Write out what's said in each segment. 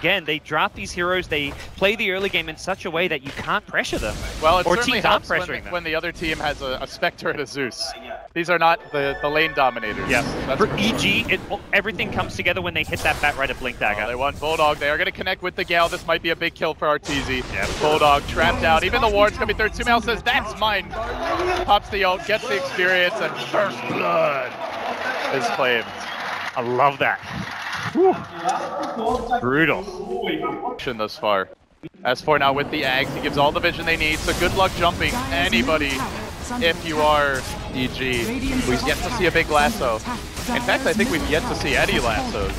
Again, they draft these heroes, they play the early game in such a way that you can't pressure them. Well, it or certainly teams aren't helps when, pressuring them. when the other team has a, a Spectre and a Zeus. These are not the, the lane dominators. Yeah. That's For sure. EG, it, everything comes together when they hit that bat right at Blink Oh, they Dagger. want Bulldog. They are going to connect with the Gale. This might be a big kill for Arteezy. Yeah. Bulldog trapped out. Even the ward's going to be third. Sumail says, that's mine. Pops the ult, gets the experience, and first blood is claimed. I love that. Whew. Brutal. Action Thus far. S4 now with the Ags. He gives all the vision they need, so good luck jumping anybody if you are EG. We've yet to see a big lasso. In fact, I think we've yet to see any lassos.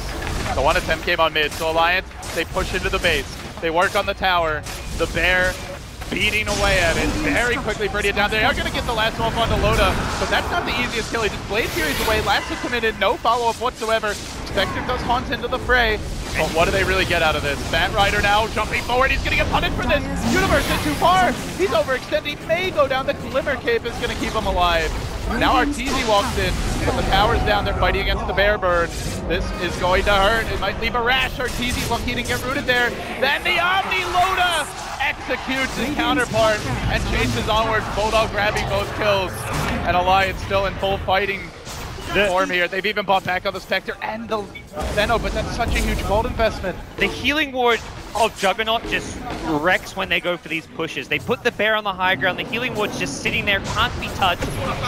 The one attempt came on mid, so Alliance, they push into the base. They work on the tower. The bear beating away at it. Very quickly bring it down. They are going to get the lasso off onto Loda, but that's not the easiest kill. He just Blade Fury's away. Lasso committed, no follow-up whatsoever. Spectre does haunt into the fray. But what do they really get out of this? Batrider now jumping forward. He's to get punished for this. Universe is too far. He's overextending. May go down. The Glimmer Cape is going to keep him alive. Now Arteezy walks in, but the tower's down. They're fighting against the Bear Bird. This is going to hurt. It might leave a rash. Arteezy lucky to get rooted there. Then the Omni Loda executes his counterpart and chases onwards. Bulldog grabbing both kills. And Alliance still in full fighting The- form here. They've even bought back on the Spectre and the Zeno, but that's such a huge gold investment. The healing ward of Juggernaut just wrecks when they go for these pushes. They put the bear on the high ground. The healing ward's just sitting there, can't be touched,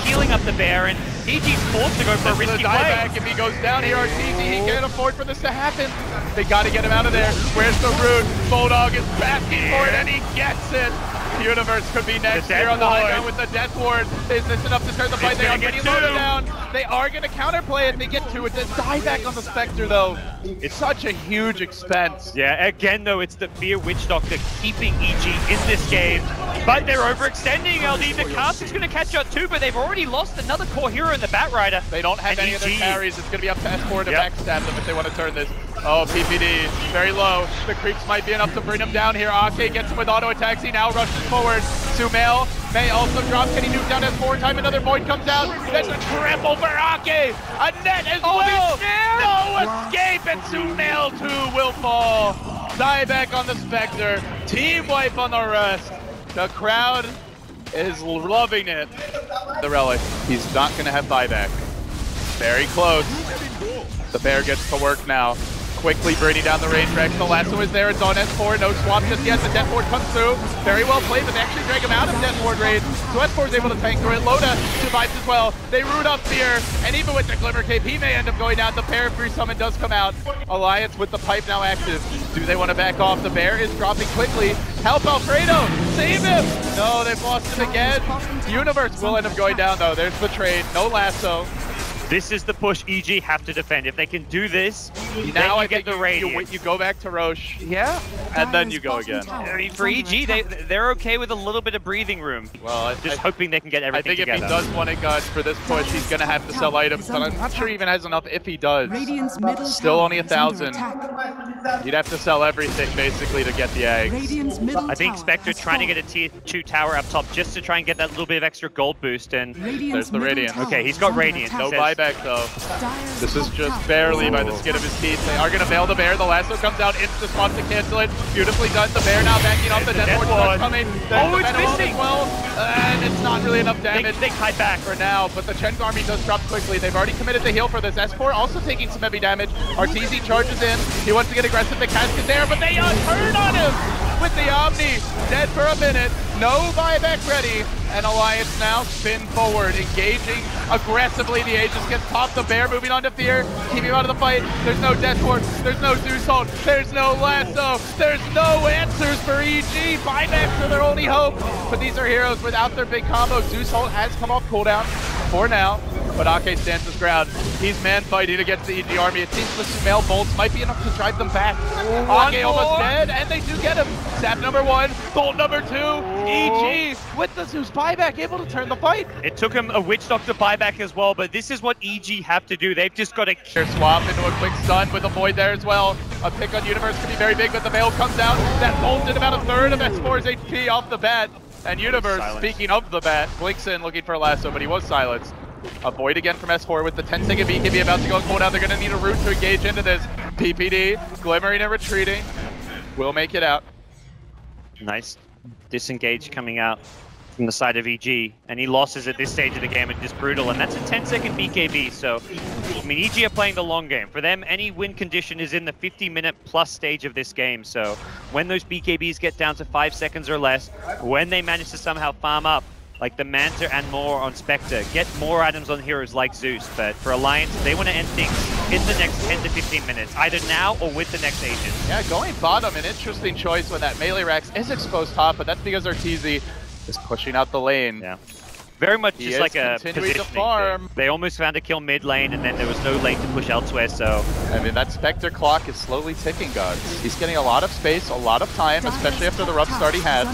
healing up the bear, and EG's forced to go for a This is risky play. dieback. If he goes down here, Arteezy, he can't afford for this to happen. They got to get him out of there. Where's the root? Bulldog is asking for it, and he gets it. Universe could be next here on the high ground with the Death Ward. Is this enough to start the fight? They already loaded down. They are going to counterplay it. They get to it. The dieback on the Spectre, though. It's such a huge expense. Yeah, again though, it's the Fear Witch Doctor keeping EG in this game. But they're overextending LD. The cast is going to catch up too, but they've already lost another core hero in the Batrider. They don't have And any EG. carries. It's going to be up to S4 to Yep. backstab them if they want to turn this. Oh, PPD, very low. The creeps might be enough to bring him down here. Akke gets him with auto attacks. He now rushes forward. Sumail may also drop. Can he nuke down S4 time? Another void comes out. That's a triple for Akke. A net as Oh, well. No escape, and Sumail too will fall. Dieback on the Spectre. Team wipe on the rest. The crowd is loving it. The relic. He's not going to have buyback. Very close. The bear gets to work now. Quickly burning down the range rax. The lasso is there. It's on S4. No swap just yet. The Death Ward comes through. Very well played, but they actually drag him out of Death Ward range. So S4 is able to tank through it. Loda survives as well. They root up Fear, and even with the Glimmer Cape, he may end up going down. The Bear Free Summon does come out. Alliance with the pipe now active. Do they want to back off? The Bear is dropping quickly. Help Alfredo! Save him! No, they've lost him again. Universe will end up going down though. There's the trade. No lasso. This is the push EG have to defend. If they can do this, Now I get the you, you, radiant. you go back to Rosh, yeah. and then you go again. I mean, for EG, they they're okay with a little bit of breathing room. Well, I, Just I, hoping they can get everything I everything think if he does want it, guys, for this push, he's gonna have to sell items, but I'm not sure he even has enough if he does. Still only a thousand. attack. You'd have to sell everything basically to get the Ags. I think tower Spectre trying to get a tier 2 tower up top just to try and get that little bit of extra gold boost and Radiant's There's the middle Radiant. Okay, he's got under Radiant. No attack. Says- though. This is just barely by the skin of his teeth. They are gonna bail the bear. The lasso comes out, insta swap to cancel it. Beautifully done. The bear now backing off. The There's the death ward Death starts coming. There's Oh, the it's Venom missing. as well, and it's not really enough they, damage. they kite back. for now, but the Chen's army does drop quickly. They've already committed to heal for this. S4 also taking some heavy damage. Arteezy charges in. He wants to get aggressive. The cast is there, but they uh, turn on him with the Omni. Dead for a minute. No buyback ready. And Alliance now spin forward, engaging aggressively. The Aegis gets popped. The Bear moving on to Fear, keeping him out of the fight. There's no Death Ward. There's no Zeus ult. There's no Lasso. There's no answers for EG. Buybacks are their only hope. But these are heroes without their big combo. Zeus ult has come off cooldown for now. But Akke stands his ground. He's man fighting against the EG army. It seems the Sumail bolts might be enough to drive them back. Akke almost dead, and they do get him. Sap number one, bolt number two. EG oh. with the Zeus buyback able to turn the fight. It took him a Witch Doctor buyback as well, but this is what EG have to do. They've just got to Their swap into a quick stun with a void there as well. A pick on Universe could be very big, but the veil comes out. That bolted about a third of S4's HP off the bat. And Universe, Silence. speaking of the bat, blinks in looking for a lasso, but he was silenced. A void again from S4 with the 10 second BKB about to go cold out. They're going to need a route to engage into this. PPD, glimmering and retreating. will make it out. Nice disengage coming out from the side of EG, and he losses at this stage of the game, and it's brutal, and that's a 10 second BKB, so, I mean, EG are playing the long game. For them, any win condition is in the 50 minute plus stage of this game, so when those BKBs get down to 5 seconds or less, when they manage to somehow farm up, like the Manta and more on Spectre, get more items on heroes like Zeus, but for Alliance, they want to end things in the next 10 to 15 minutes, either now or with the next agent. Yeah, going bottom, an interesting choice when that melee rax is exposed top, but that's because Arteezy is pushing out the lane. Yeah. Very much He just like a positioning farm. They almost found a kill mid lane, and then there was no lane to push elsewhere, so I mean, that Spectre clock is slowly ticking, gods. He's getting a lot of space, a lot of time, especially after the rough start he had.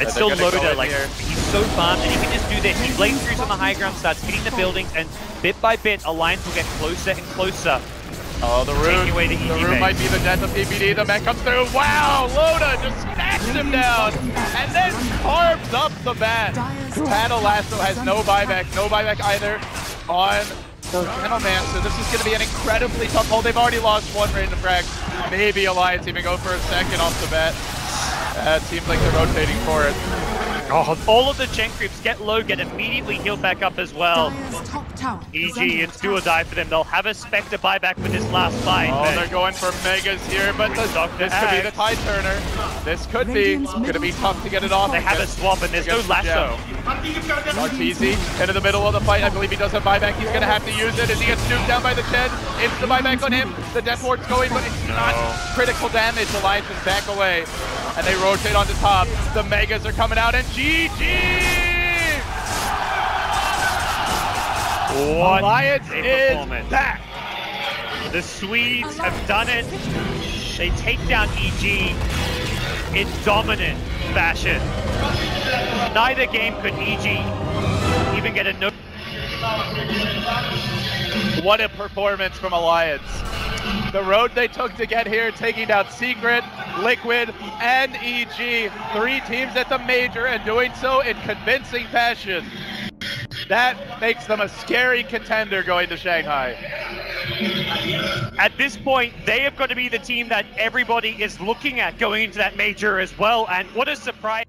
it's still loaded. Like, here. he's so farmed, and he can just do this. He blaze throughs on the high ground, starts hitting the buildings, and bit by bit, Alliance will get closer and closer. Oh, the rune, away the the rune might be the death of PPD. The man comes through. Wow, Loda just snatched him down and then carves up the bat. Panel Lasso has no buyback, no buyback either on the Gentleman. So this is going to be an incredibly tough hold. They've already lost one random frag. Maybe Alliance even go for a second off the bat. Uh, it seems like they're rotating for it. Oh, all of the Chen creeps get low, get immediately healed back up as well. EG, it's do or die for them. They'll have a Spectre buyback for this last fight. Oh, they're going for megas here, but this, this could be the tie turner. This could be going to be tough to get it off. They have a swap, and there's no Against the lasso. Arteezy into the middle of the fight. I believe he does have buyback. He's going to have to use it as he gets nuked down by the Chen. It's the buyback on him. The Death Ward's going, but it's not critical damage. Alliance is back away, and they rotate onto top. The Megas are coming out, and GG! What Alliance is back. The Swedes have done it. They take down EG in dominant fashion. Neither game could EG even get a no. What a performance from Alliance. The road they took to get here, taking down Secret, Liquid, and EG. Three teams at the major and doing so in convincing fashion. That makes them a scary contender going to Shanghai. At this point, they have got to be the team that everybody is looking at going into that major as well. And what a surprise!